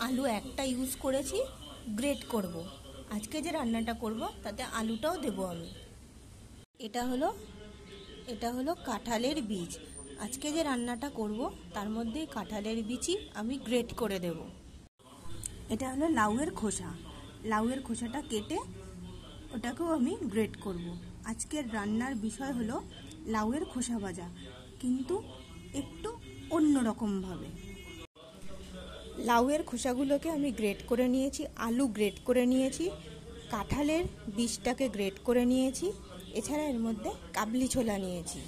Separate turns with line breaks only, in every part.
আলু একটা ইউজ করেছি গ্রেট করব। আজকে যে রান্নাটা করব, তাতে আলুটাও দেব আমি। এটা হলো এটা হলো কাঁঠালের বীজ। আজকে যে রান্নাটা করব, তার মধ্যে কাঁঠালের বীজই আমি গ্রেট করে দেব। এটা হলো লাউয়ের খোসা। লাউয়ের খোসাটা কেটে ওটাকেও আমি গ্রেট করব। আজকের রান্নার বিষয় হলো, লাউয়ের খোসা ভাজা। কিন্তু একটু অন্য রকমভাবে লাউয়ের খোসাগুলোকে আমি গ্রেট করে নিয়েছি, আলু গ্রেট করে নিয়েছি, কাঁঠালের বীজটাকে গ্রেট করে নিয়েছি, এছাড়া এর মধ্যে কাবলি ছোলা নিয়েছি,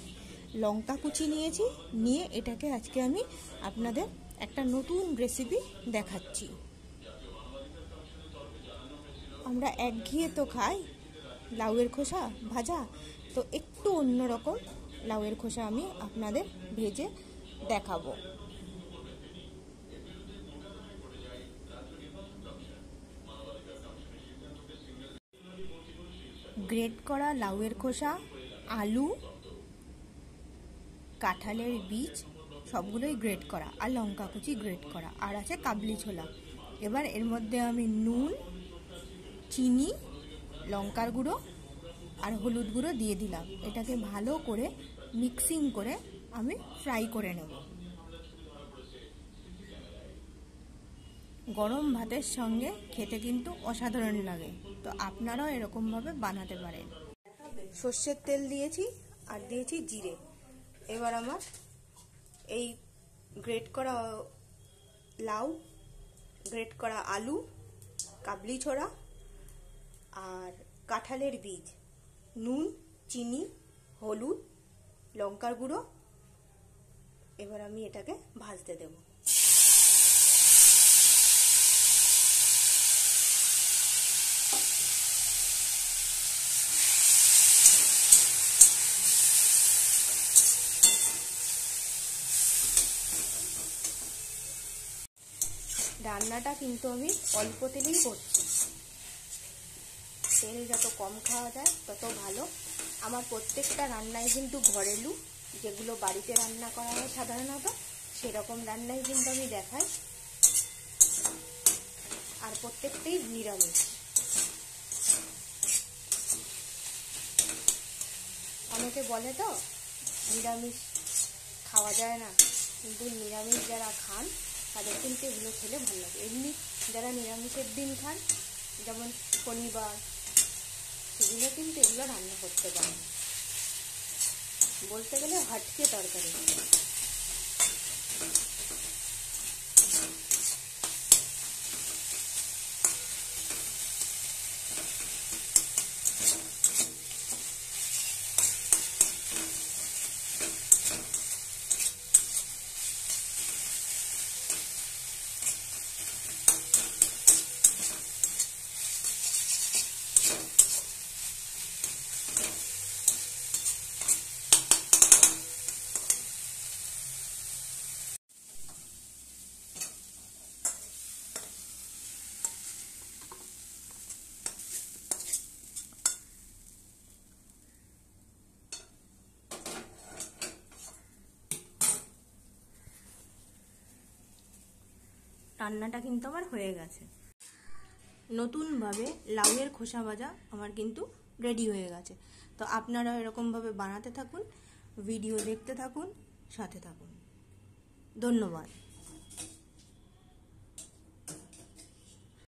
লঙ্কা কুচি নিয়েছি, নিয়ে এটাকে আজকে আমি আপনাদের একটা নতুন রেসিপি দেখাচ্ছি। আমরা একঘিয়ে তো খাই লাউয়ের খোসা ভাজা, তো একটু অন্যরকম লাউয়ের খোসা আমি আপনাদের ভেজে দেখাবো। গ্রেট করা লাউয়ের খোসা, আলু, কাঁঠালের বীজ, সবগুলোই গ্রেট করা। আর লঙ্কা কুচি গ্রেট করা। আর আছে কাবলি ছোলা। এবার এর মধ্যে আমি নুন, চিনি, লঙ্কার গুঁড়ো আর হলুদ গুঁড়ো দিয়ে দিলাম। এটাকে ভালো করে মিক্সিং করে আমি ফ্রাই করে নেব। গরম ভাতের সঙ্গে খেতে কিন্তু অসাধারণ লাগে। তো আপনারাও এরকমভাবে বানাতে পারেন। সর্ষের তেল দিয়েছি আর দিয়েছি জিরে। এবার আমার এই গ্রেট করা লাউ, গ্রেট করা আলু, কাবলি ছোড়া আর কাঁঠালের বীজ। নুন, চিনি, হলুদ, লঙ্কার গুঁড়ো। এবার আমি এটাকে ভাজতে দেবো। রান্নাটা কিন্তু আমি অল্প তেলেই করছি। তেল যত কম খাওয়া যায়, তত ভালো। আমার প্রত্যেকটা রান্নাই কিন্তু ঘরেলু। যেগুলো বাড়িতে রান্না করা হয় সাধারণত, সেরকম রান্নাই কিন্তু আমি দেখাই। আর প্রত্যেকটাই নিরামিষ। অনেকে বলে তো, নিরামিষ খাওয়া যায় না। কিন্তু নিরামিষ যারা খান তাদের কিন্তু এগুলো খেলে ভালো লাগে। এমনি যারা নিরামিষের দিন খান, যেমন শনিবার, সেগুলো কিন্তু এগুলো রান্না করতে পারেন বলতে গেলে হাটকে তরকারি। রান্নাটা কিন্তু আমার হয়ে গেছে। নতুনভাবে লাউয়ের খোসা ভাজা আমার কিন্তু রেডি হয়ে গেছে। তো আপনারা এরকমভাবে বানাতে থাকুন ভিডিও দেখতে থাকুন, সাথে থাকুন। ধন্যবাদ।